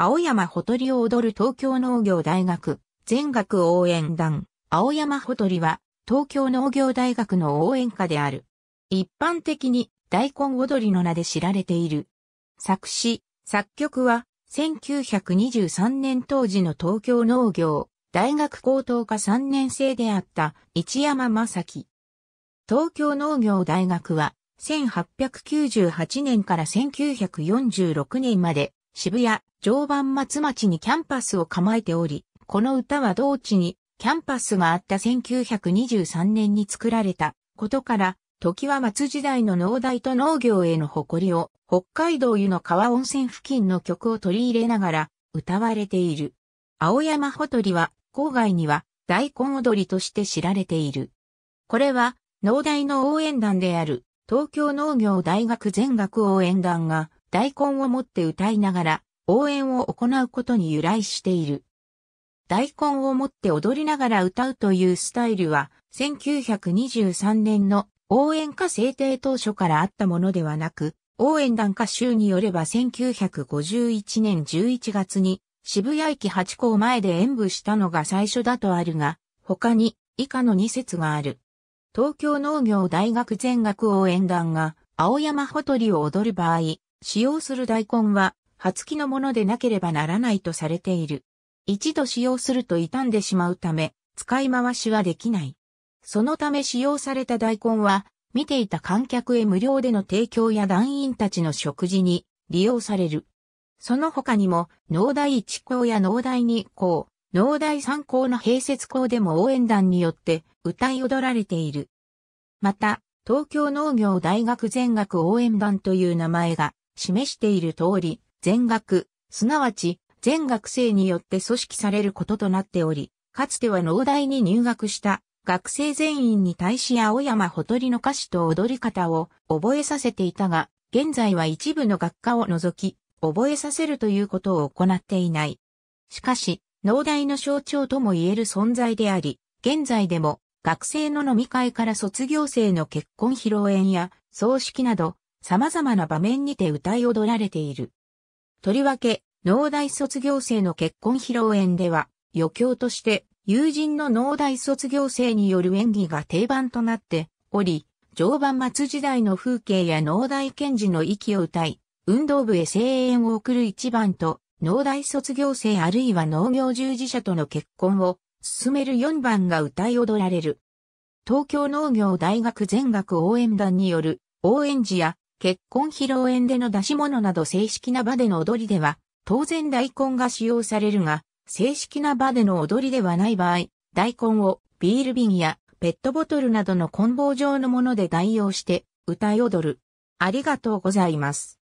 青山ほとりを踊る東京農業大学全学応援団青山ほとりは東京農業大学の応援歌である。一般的に大根踊りの名で知られている。作詞、作曲は1923年当時の東京農業大学高等科3年生であった市山正樹。東京農業大学は1898年から1946年まで渋谷常磐松町にキャンパスを構えており、この歌は同地にキャンパスがあった1923年に作られたことから、常磐松時代の農大と農業への誇りを北海道湯の川温泉付近の曲を取り入れながら歌われている。青山ほとりは校外には大根踊りとして知られている。これは農大の応援団である東京農業大学全学応援団が大根を持って歌いながら応援を行うことに由来している。大根を持って踊りながら歌うというスタイルは1923年の応援歌制定当初からあったものではなく、応援団歌集によれば1951年11月に渋谷駅8校前で演舞したのが最初だとあるが、他に以下の2節がある。東京農業大学全学応援団が青山ほとりを踊る場合、使用する大根は、初期のものでなければならないとされている。一度使用すると傷んでしまうため、使い回しはできない。そのため使用された大根は、見ていた観客へ無料での提供や団員たちの食事に利用される。その他にも、農大一校や農大二校、農大三校の併設校でも応援団によって歌い踊られている。また、東京農業大学全学応援団という名前が示している通り、全学、すなわち全学生によって組織されることとなっており、かつては農大に入学した学生全員に対し青山ほとりの歌詞と踊り方を覚えさせていたが、現在は一部の学科を除き、覚えさせるということを行っていない。しかし、農大の象徴とも言える存在であり、現在でも学生の飲み会から卒業生の結婚披露宴や葬式など様々な場面にて歌い踊られている。とりわけ、農大卒業生の結婚披露宴では余興として友人の農大卒業生による演技が定番となっており、常磐松時代の風景や農大検事の息を歌い、運動部へ声援を送る一番と、農大卒業生あるいは農業従事者との結婚を進める四番が歌い踊られる。東京農業大学全学応援団による応援時や結婚披露宴での出し物など正式な場での踊りでは、当然大根が使用されるが、正式な場での踊りではない場合、大根をビール瓶やペットボトルなどの梱包状のもので代用して歌い踊る。ありがとうございます。